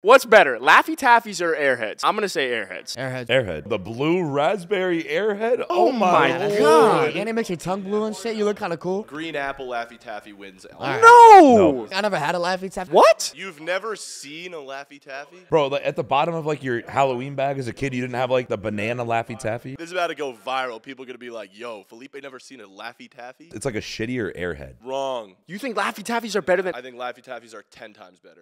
What's better, Laffy Taffys or Airheads? I'm gonna say Airheads. Airhead. Airhead. The blue raspberry airhead? Oh, oh my, my. God. And it makes your tongue blue and shit. You look kind of cool. Green apple Laffy Taffy wins. All right. No. I never had a Laffy Taffy. What? You've never seen a Laffy Taffy? Bro, like, at the bottom of like your Halloween bag as a kid, you didn't have like the banana Laffy Taffy? This is about to go viral. People are gonna be like, "Yo, Felipe never seen a Laffy Taffy?" It's like a shittier airhead. Wrong. You think Laffy Taffies are better than? I think Laffy Taffies are ten times better.